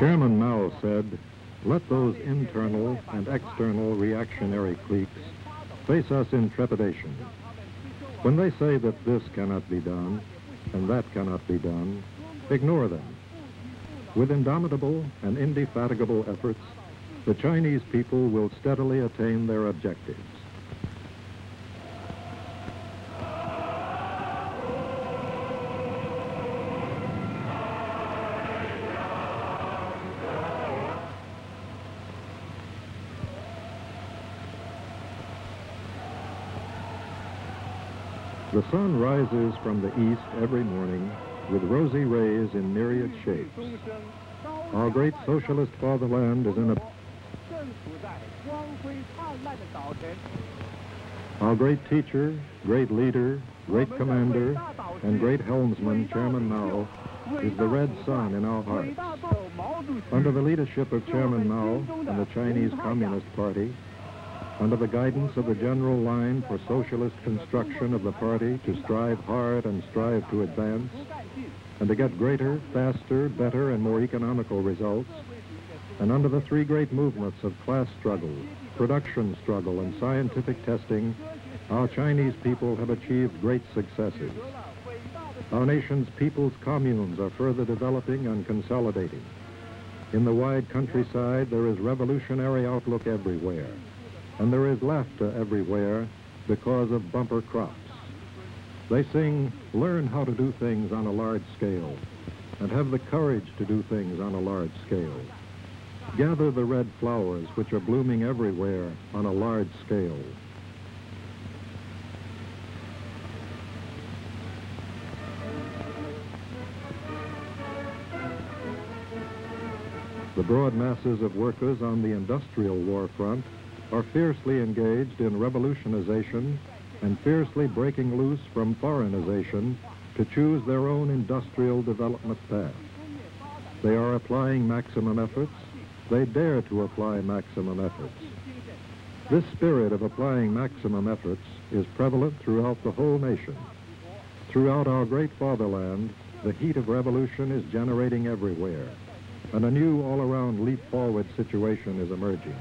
Chairman Mao said, let those internal and external reactionary cliques face us in trepidation. When they say that this cannot be done and that cannot be done, ignore them. With indomitable and indefatigable efforts, the Chinese people will steadily attain their objectives. The sun rises from the east every morning with rosy rays in myriad shapes. Our great socialist fatherland is in a... Our great teacher, great leader, great commander, and great helmsman, Chairman Mao, is the red sun in our hearts. Under the leadership of Chairman Mao and the Chinese Communist Party, under the guidance of the general line for socialist construction of the party to strive hard and strive to advance, and to get greater, faster, better, and more economical results, and under the three great movements of class struggle, production struggle, and scientific testing, our Chinese people have achieved great successes. Our nation's people's communes are further developing and consolidating. In the wide countryside, there is revolutionary outlook everywhere and there is laughter everywhere because of bumper crops. They sing, learn how to do things on a large scale, and have the courage to do things on a large scale. Gather the red flowers which are blooming everywhere on a large scale. The broad masses of workers on the industrial war front are fiercely engaged in revolutionization and fiercely breaking loose from foreignization to choose their own industrial development path. They are applying maximum efforts. They dare to apply maximum efforts. This spirit of applying maximum efforts is prevalent throughout the whole nation. Throughout our great fatherland, the heat of revolution is generating everywhere, and a new all-around leap-forward situation is emerging.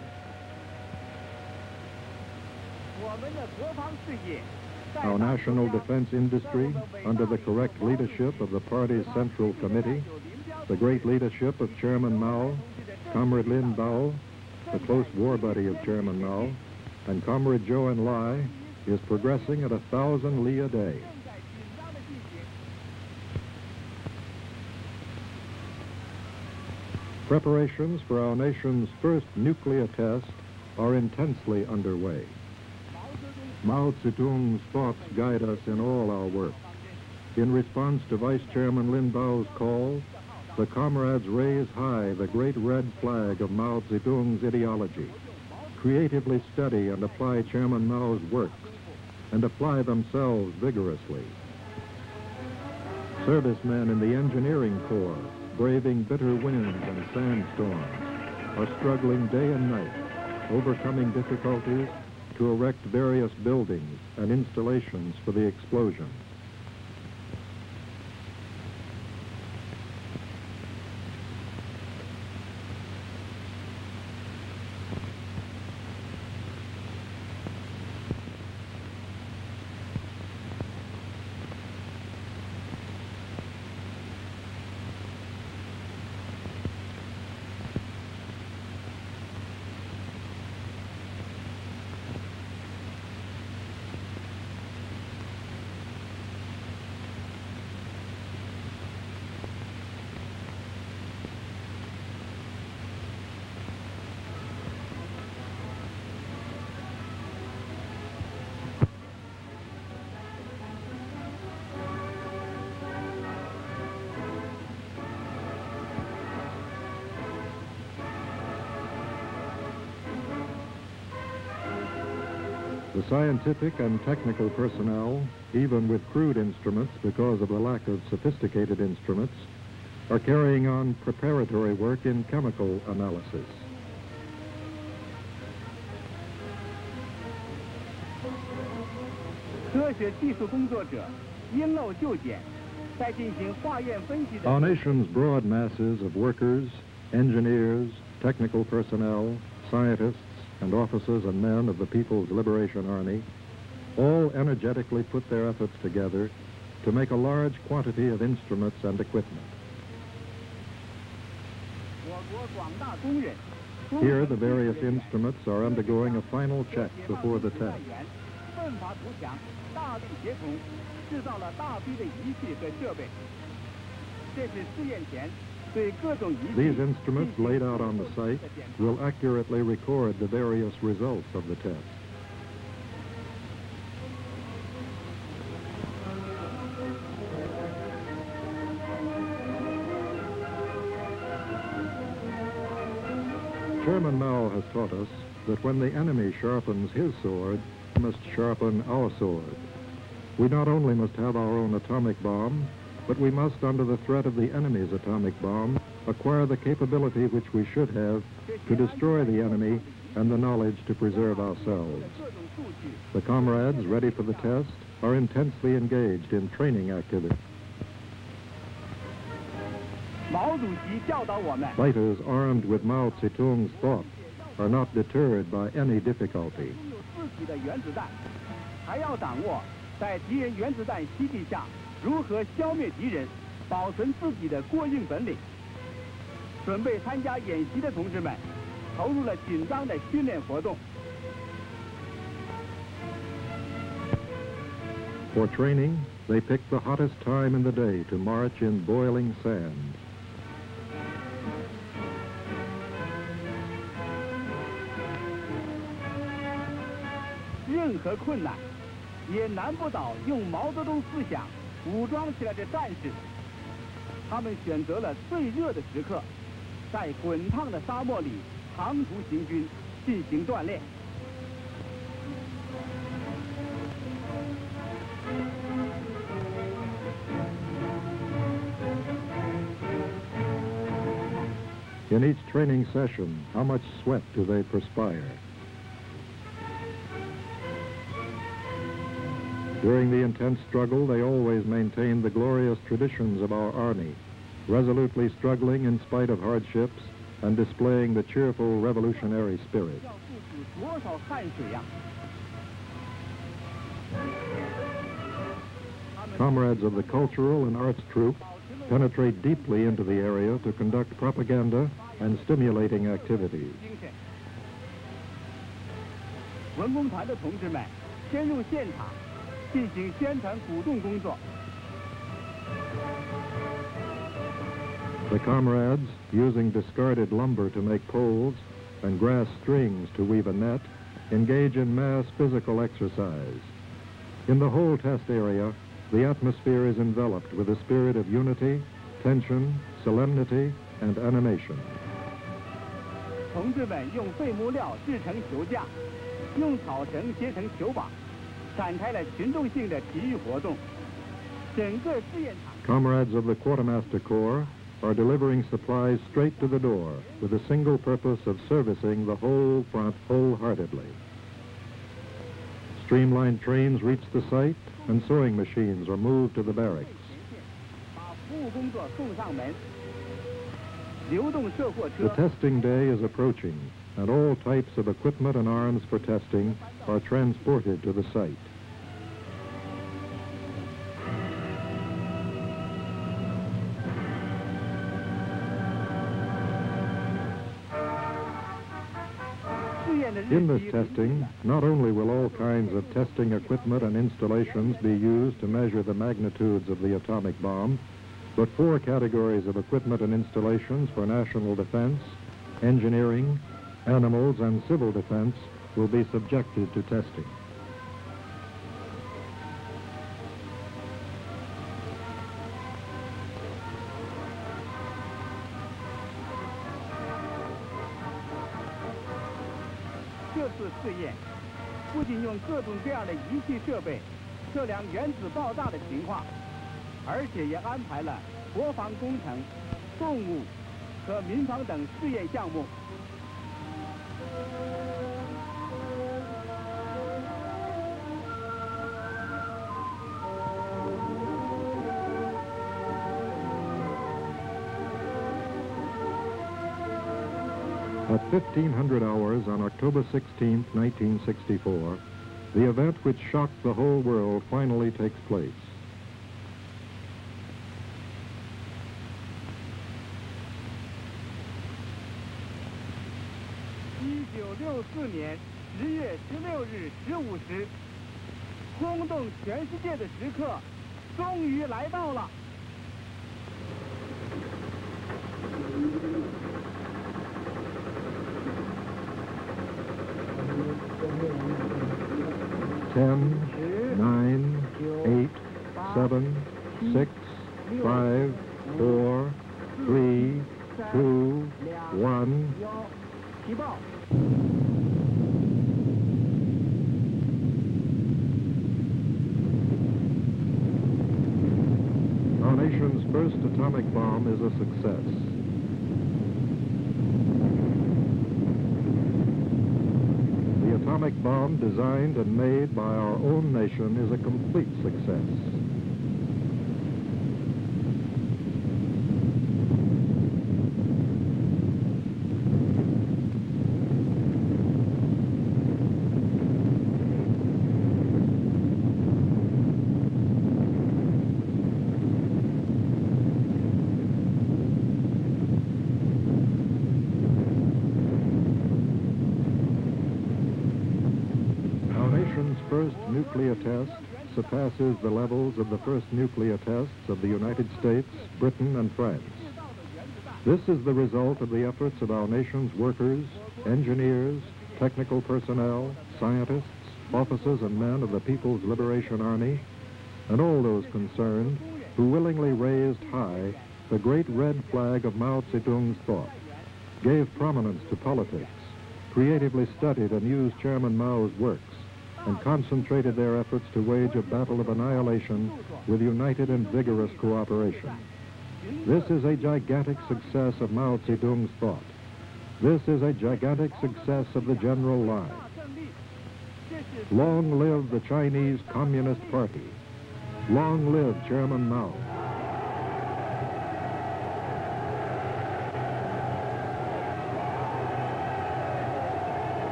Our national defense industry, under the correct leadership of the party's Central Committee, the great leadership of Chairman Mao, Comrade Lin Biao, the close war buddy of Chairman Mao, and Comrade Zhou Enlai, is progressing at a thousand li a day. Preparations for our nation's first nuclear test are intensely underway. Mao Zedong's thoughts guide us in all our work. In response to Vice Chairman Lin Biao's call, the comrades raise high the great red flag of Mao Zedong's ideology, creatively study and apply Chairman Mao's works, and apply themselves vigorously. Servicemen in the engineering corps, braving bitter winds and sandstorms, are struggling day and night, overcoming difficulties to erect various buildings and installations for the explosion. The scientific and technical personnel, even with crude instruments because of the lack of sophisticated instruments, are carrying on preparatory work in chemical analysis. Our nation's broad masses of workers, engineers, technical personnel, scientists, and officers and men of the People's Liberation Army all energetically put their efforts together to make a large quantity of instruments and equipment. Here, the various instruments are undergoing a final check before the test. These instruments laid out on the site will accurately record the various results of the test. Chairman Mao has taught us that when the enemy sharpens his sword, we must sharpen our sword. We not only must have our own atomic bomb, but we must, under the threat of the enemy's atomic bomb, acquire the capability which we should have to destroy the enemy and the knowledge to preserve ourselves. The comrades ready for the test are intensely engaged in training activity. Fighters armed with Mao Zedong's thought are not deterred by any difficulty. 如何消灭敌人，保存自己的过硬本领。准备参加演习的同志们投入了紧张的训练活动。For training, they pick the hottest time in the day to march in boiling sand. 武装起来的战士，他们选择了最热的时刻，在滚烫的沙漠里长途行军，进行锻炼。In each training session, how much sweat do they perspire? During the intense struggle, they always maintained the glorious traditions of our army, resolutely struggling in spite of hardships and displaying the cheerful revolutionary spirit. Comrades of the cultural and arts troop penetrate deeply into the area to conduct propaganda and stimulating activities. 文工团的同志们先入现场。 进行宣传鼓动工作。The comrades, using discarded lumber to make poles and grass strings to weave a net, engage in mass physical exercise. In the whole test area, the atmosphere is enveloped with a spirit of unity, tension, solemnity, and animation. 同志们用废木料制成球架，用草绳结成球绑。 Comrades of the Quartermaster Corps are delivering supplies straight to the door with the single purpose of servicing the whole front wholeheartedly. Streamlined trains reach the site and sewing machines are moved to the barracks. The testing day is approaching and all types of equipment and arms for testing are transported to the site. In this testing, not only will all kinds of testing equipment and installations be used to measure the magnitudes of the atomic bomb, but four categories of equipment and installations for national defense, engineering, animals, and civil defense will be subjected to testing. 各种各样的仪器设备，测量原子爆炸的情况，而且也安排了国防工程、动物和民防等试验项目。At fifteen hundred hours on October sixteenth, nineteen sixty-four. The event which shocked the whole world finally takes place. Ten, nine, eight, seven, six, five, four, three, two, one. Our nation's first atomic bomb is a success. The atomic bomb designed and made by our own nation is a complete success. first nuclear test surpasses the levels of the first nuclear tests of the United States, Britain, and France. This is the result of the efforts of our nation's workers, engineers, technical personnel, scientists, officers and men of the People's Liberation Army, and all those concerned who willingly raised high the great red flag of Mao Zedong's thought, gave prominence to politics, creatively studied and used Chairman Mao's works, and concentrated their efforts to wage a battle of annihilation with united and vigorous cooperation. This is a gigantic success of Mao Zedong's thought. This is a gigantic success of the general line. Long live the Chinese Communist Party. Long live Chairman Mao.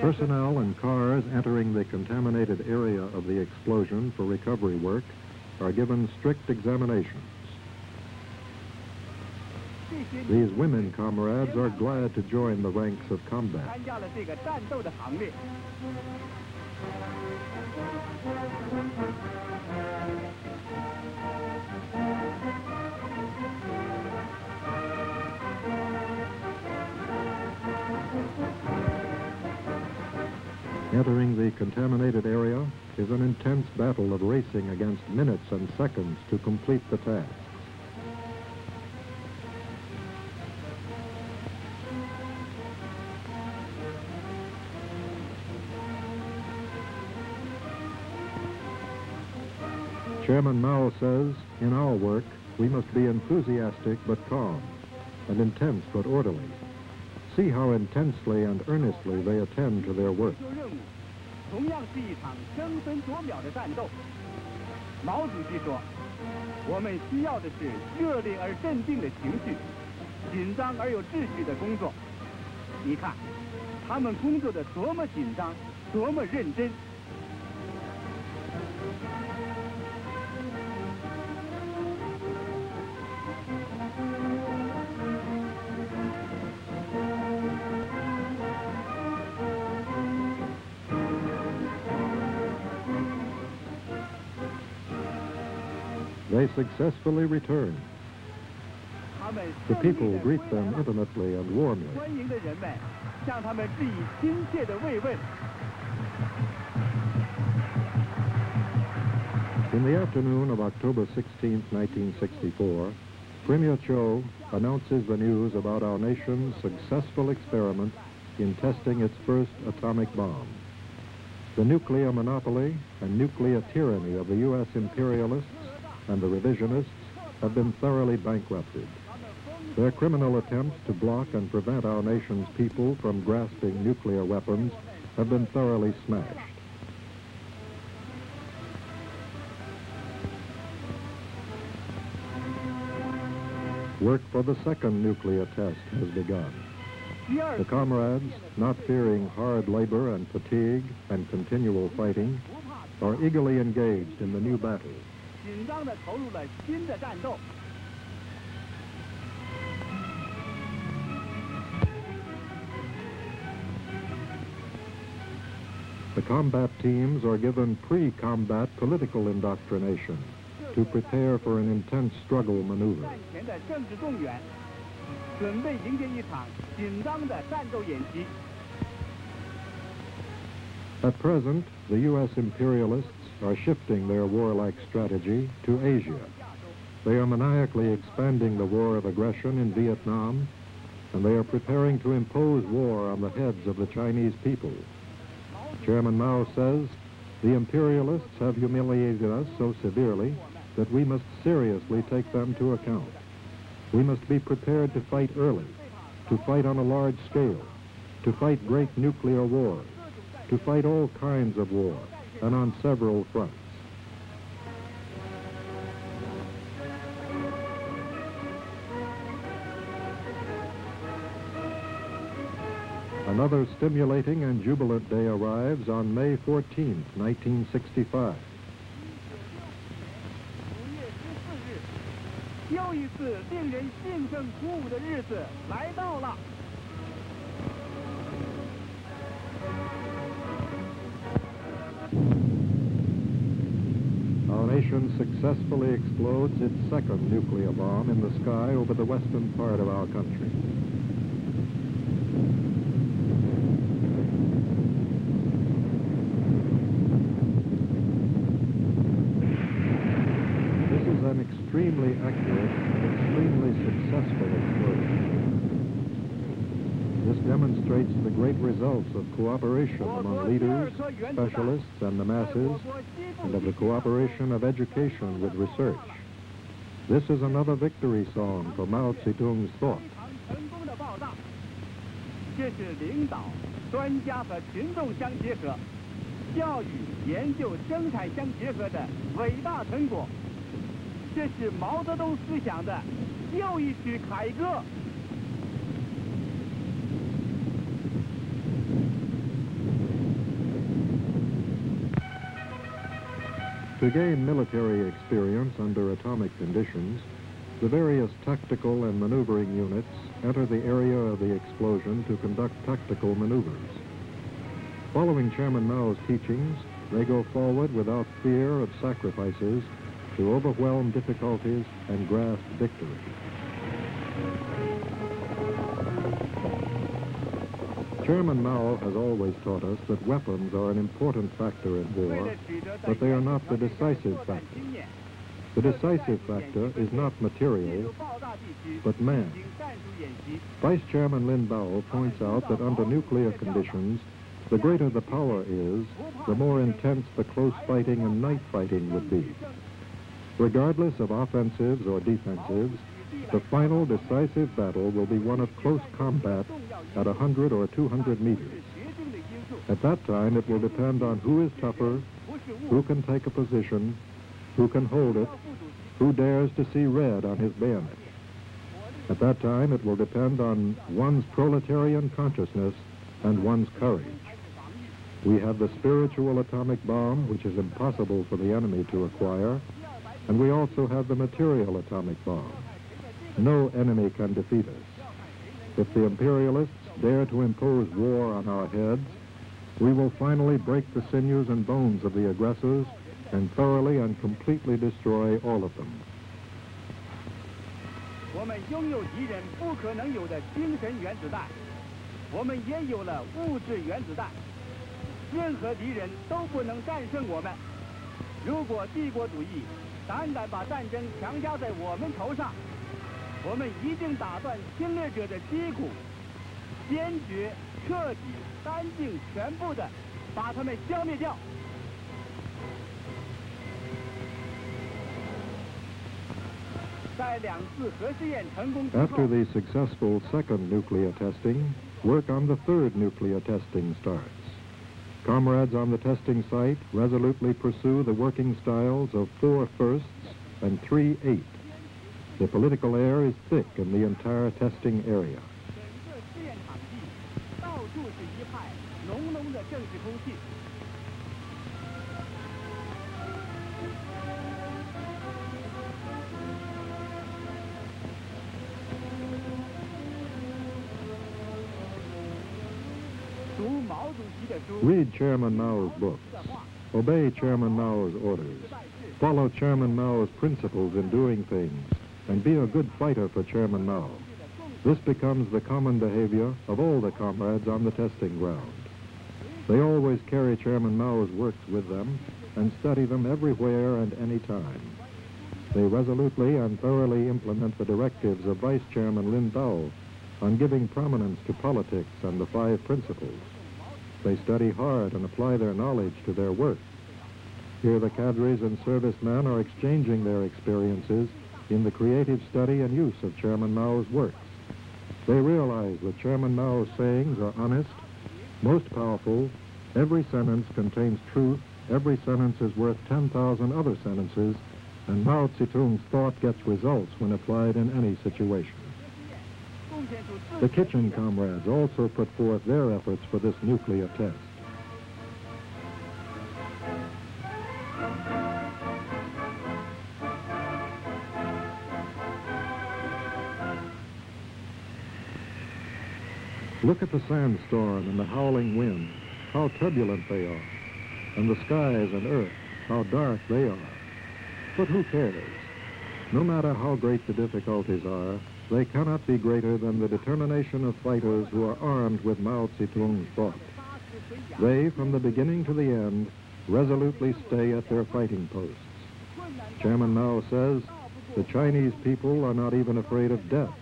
Personnel and cars entering the contaminated area of the explosion for recovery work are given strict examinations. These women comrades are glad to join the ranks of combat. Entering the contaminated area is an intense battle of racing against minutes and seconds to complete the task. Chairman Mao says, in our work, we must be enthusiastic but calm, and intense but orderly. See how intensely and earnestly they attend to their work. They successfully return. The people greet them intimately and warmly. In the afternoon of October 16, 1964, Premier Cho announces the news about our nation's successful experiment in testing its first atomic bomb. The nuclear monopoly and nuclear tyranny of the U.S. imperialists and the revisionists have been thoroughly bankrupted. Their criminal attempts to block and prevent our nation's people from grasping nuclear weapons have been thoroughly smashed. Work for the second nuclear test has begun. The comrades, not fearing hard labor and fatigue and continual fighting, are eagerly engaged in the new battle. 紧张地投入了新的战斗。The combat teams are given pre-combat political indoctrination to prepare for an intense struggle maneuver. 战前的政治动员，准备迎接一场紧张的战斗演习。 At present, the U.S. imperialists are shifting their warlike strategy to Asia. They are maniacally expanding the war of aggression in Vietnam, and they are preparing to impose war on the heads of the Chinese people. Chairman Mao says, the imperialists have humiliated us so severely that we must seriously take them to account. We must be prepared to fight early, to fight on a large scale, to fight great nuclear wars, to fight all kinds of war, and on several fronts. Another stimulating and jubilant day arrives on May 14, 1965. Nation successfully explodes its second nuclear bomb in the sky over the western part of our country. This is an extremely accurate extremely successful explosion. This demonstrates the great results of cooperation 我 among 国第二 leaders, 颗原子弹 specialists, and the 在 masses 我国西部 and of the cooperation of education with research. This is another victory song for Mao Zedong's thought. 非常成功的报道。这是领导、专家和群众相结合，教育、研究、生产相结合的伟大成果。这是毛泽东思想的又一曲凯歌。 To gain military experience under atomic conditions, the various tactical and maneuvering units enter the area of the explosion to conduct tactical maneuvers. Following Chairman Mao's teachings, they go forward without fear of sacrifices to overwhelm difficulties and grasp victory. Chairman Mao has always taught us that weapons are an important factor in war, but they are not the decisive factor. The decisive factor is not material, but man. Vice Chairman Lin Biao points out that under nuclear conditions, the greater the power is, the more intense the close fighting and night fighting would be. Regardless of offensives or defensives, the final decisive battle will be one of close combat at 100 or 200 meters. At that time, it will depend on who is tougher, who can take a position, who can hold it, who dares to see red on his bayonet. At that time, it will depend on one's proletarian consciousness and one's courage. We have the spiritual atomic bomb, which is impossible for the enemy to acquire, and we also have the material atomic bomb. No enemy can defeat us. If the imperialists dare to impose war on our heads, we will finally break the sinews and bones of the aggressors and thoroughly and completely destroy all of them. 我们拥有敌人不可能有的精神原子弹，我们也有了物质原子弹。任何敌人都不能战胜我们。如果帝国主义胆敢把战争强加在我们头上，我们一定打断侵略者的脊骨，坚决、彻底、干净、全部的把他们消灭掉。 The 在两次核试验成功之 After 后， the successful second nuclear testing, work on the third nuclear testing starts. Comrades on the testing site resolutely pursue the working styles of four firsts and three eighths. The political air is thick in the entire testing area. Read Chairman Mao's books. Obey Chairman Mao's orders. Follow Chairman Mao's principles in doing things. And be a good fighter for Chairman Mao. This becomes the common behavior of all the comrades on the testing ground. They always carry Chairman Mao's works with them and study them everywhere and any time. They resolutely and thoroughly implement the directives of Vice Chairman Lin Biao on giving prominence to politics and the five principles. They study hard and apply their knowledge to their work. Here the cadres and servicemen are exchanging their experiences in the creative study and use of Chairman Mao's works. They realize that Chairman Mao's sayings are honest, most powerful, every sentence contains truth, every sentence is worth 10,000 other sentences, and Mao Zedong's thought gets results when applied in any situation. The kitchen comrades also put forth their efforts for this nuclear test. Look at the sandstorm and the howling wind, how turbulent they are, and the skies and earth, how dark they are. But who cares? No matter how great the difficulties are, they cannot be greater than the determination of fighters who are armed with Mao Zedong's thought. They, from the beginning to the end, resolutely stay at their fighting posts. Chairman Mao says, the Chinese people are not even afraid of death.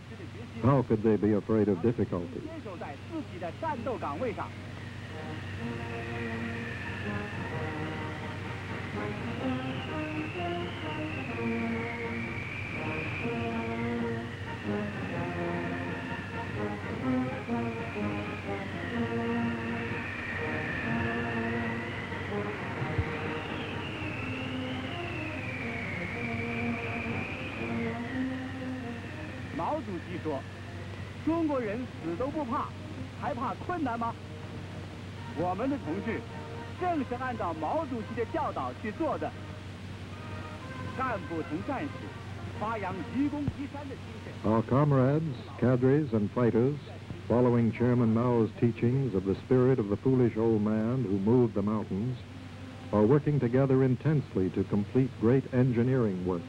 How could they be afraid of difficulties? 自己的战斗岗位上。毛主席说：“中国人死都不怕，还怕困难吗？”我们的同志正是按照毛主席的教导去做的。干部同战士发扬愚公移山的精神。 Our comrades, cadres, and fighters, following Chairman Mao's teachings of the spirit of the foolish old man who moved the mountains, are working together intensely to complete great engineering works.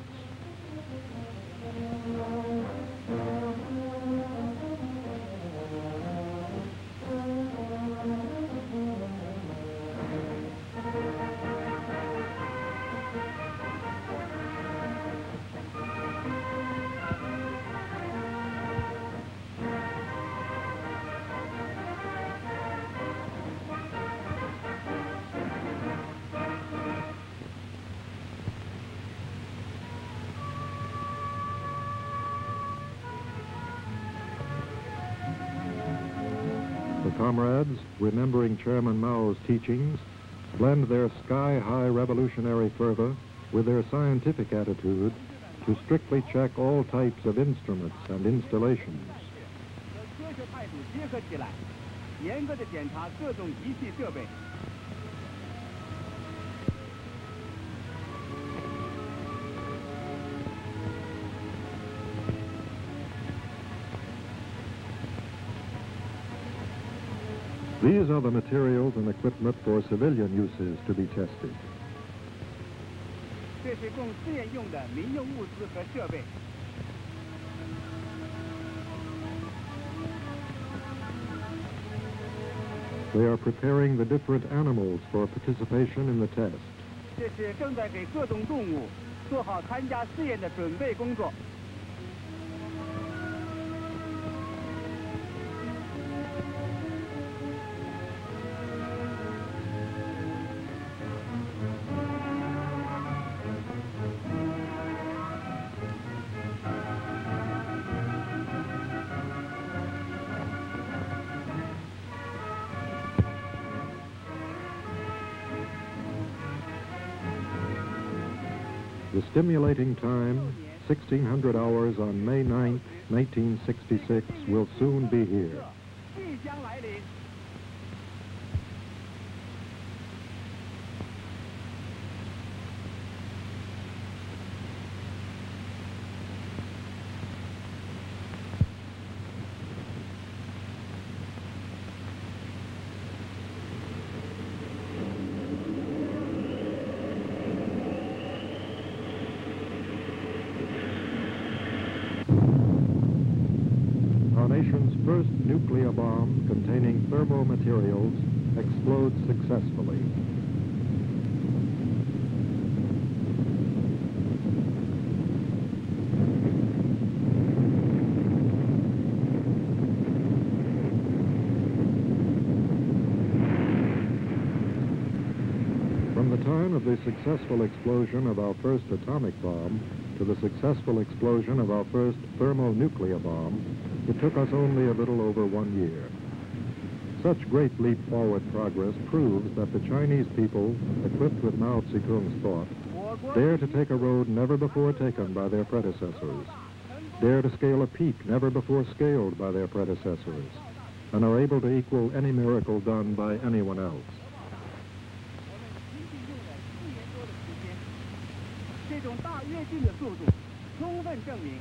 Comrades, remembering Chairman Mao's teachings, blend their sky-high revolutionary fervor with their scientific attitude to strictly check all types of instruments and installations. These are the materials and equipment for civilian uses to be tested. They are preparing the different animals for participation in the test. The stimulating time, 1600 hours on May 9, 1966, will soon be here. The successful explosion of our first atomic bomb to the successful explosion of our first thermonuclear bomb, it took us only a little over one year. Such great leap forward progress proves that the Chinese people, equipped with Mao Zedong's thought, dare to take a road never before taken by their predecessors, dare to scale a peak never before scaled by their predecessors, and are able to equal any miracle done by anyone else. 跃进的速度，充分证明，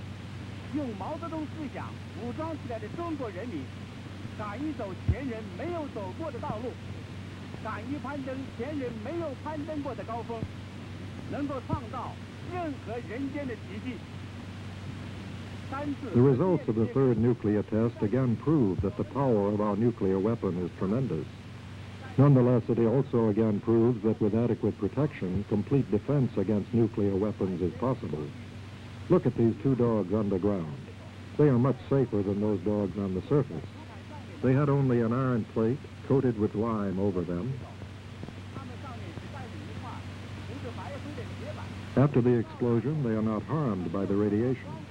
用毛泽东思想武装起来的中国人民，敢于走前人没有走过的道路，敢于攀登前人没有攀登过的高峰，能够创造任何人间的奇迹。The results of the third nuclear test again prove that the power of our nuclear weapon is tremendous. Nonetheless, it also again proves that with adequate protection, complete defense against nuclear weapons is possible. Look at these two dogs underground. They are much safer than those dogs on the surface. They had only an iron plate coated with lime over them. After the explosion, they are not harmed by the radiation.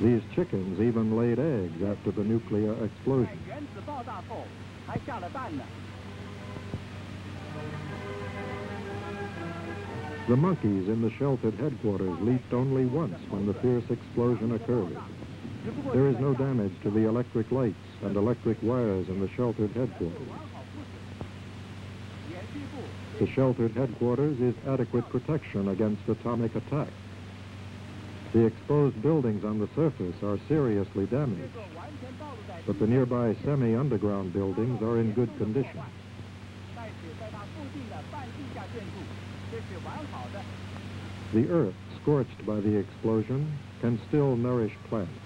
These chickens even laid eggs after the nuclear explosion. The monkeys in the sheltered headquarters leaped only once when the fierce explosion occurred. There is no damage to the electric lights and electric wires in the sheltered headquarters. The sheltered headquarters is adequate protection against atomic attack. The exposed buildings on the surface are seriously damaged, but the nearby semi-underground buildings are in good condition. The earth scorched by the explosion can still nourish plants.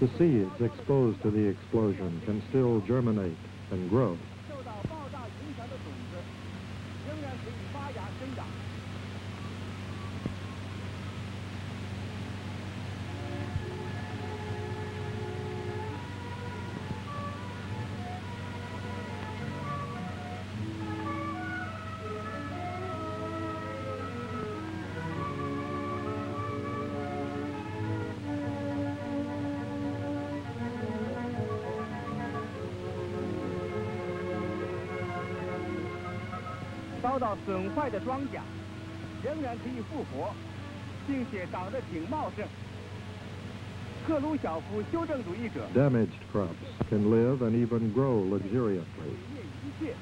The seeds exposed to the explosion can still germinate and grow. 到损坏的庄稼仍然可以复活，并且长得挺茂盛。克鲁晓夫修正主义者 Damaged crops can live and even grow luxuriantly. 毁灭一切，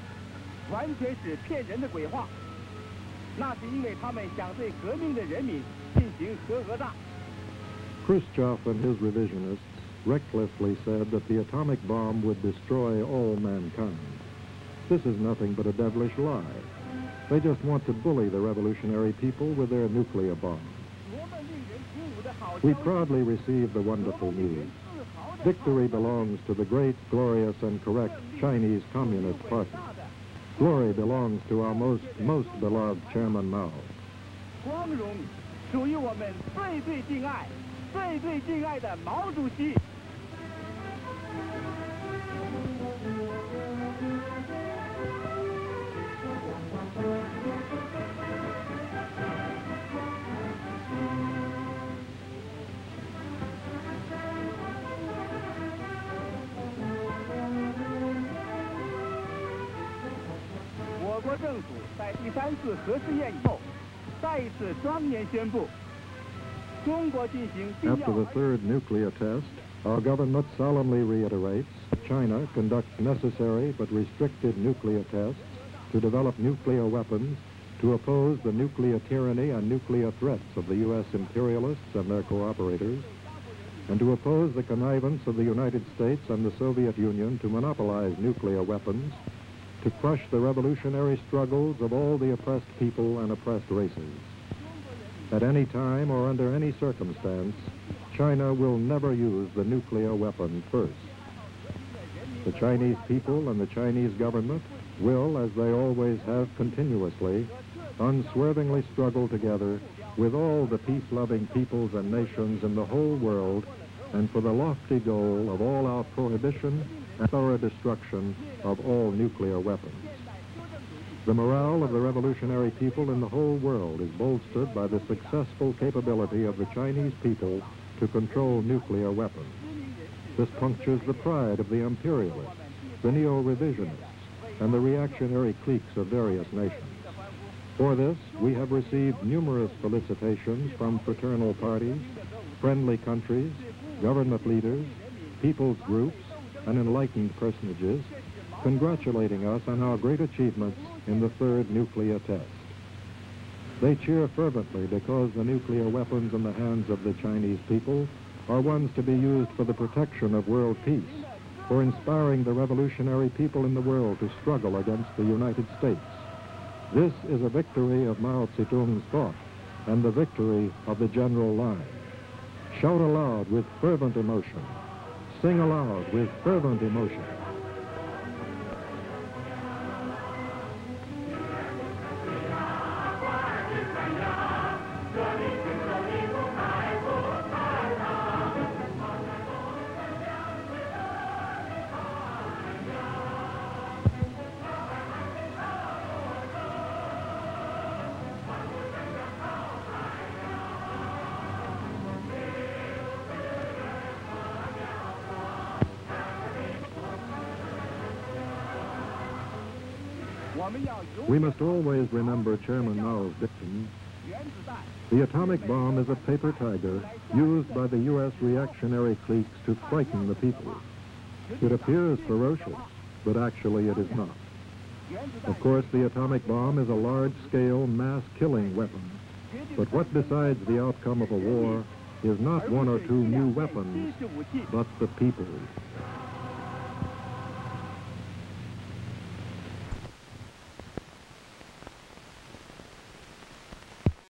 完全是骗人的鬼话。那是因为他们想对革命的人民进行核讹诈。 Khrushchev and his revisionists recklessly said that the atomic bomb would destroy all mankind. This is nothing but a devilish lie. They just want to bully the revolutionary people with their nuclear bomb. We proudly receive the wonderful news. Victory belongs to the great, glorious, and correct Chinese Communist Party. Glory belongs to our most, most beloved Chairman Mao. Glory belongs to our most, most beloved Chairman Mao. 爱、最最敬爱的毛主席。我 政府在第三次核试验以后，再一次庄严宣布，中国进行必 After 要 the third nuclear test, our government solemnly reiterates that China conducts necessary but restricted nuclear tests to develop nuclear weapons to oppose the nuclear tyranny and nuclear threats of the U.S. imperialists and their cooperators, and to oppose the connivance of the United States and the Soviet Union to monopolize nuclear weapons, to crush the revolutionary struggles of all the oppressed people and oppressed races. At any time or under any circumstance, China will never use the nuclear weapon first. The Chinese people and the Chinese government will, as they always have continuously, unswervingly struggle together with all the peace-loving peoples and nations in the whole world and for the lofty goal of all-out prohibition and thorough destruction of all nuclear weapons. The morale of the revolutionary people in the whole world is bolstered by the successful capability of the Chinese people to control nuclear weapons. This punctures the pride of the imperialists, the neo-revisionists, and the reactionary cliques of various nations. For this, we have received numerous felicitations from fraternal parties, friendly countries, government leaders, people's groups, and enlightened personages, congratulating us on our great achievements in the third nuclear test. They cheer fervently because the nuclear weapons in the hands of the Chinese people are ones to be used for the protection of world peace, for inspiring the revolutionary people in the world to struggle against the United States. This is a victory of Mao Zedong's thought and the victory of the general line. Shout aloud with fervent emotion. Sing aloud with fervent emotion. We must always remember Chairman Mao's dictum. The atomic bomb is a paper tiger used by the U.S. reactionary cliques to frighten the people. It appears ferocious, but actually it is not. Of course, the atomic bomb is a large-scale mass-killing weapon. But what decides the outcome of a war is not one or two new weapons, but the people.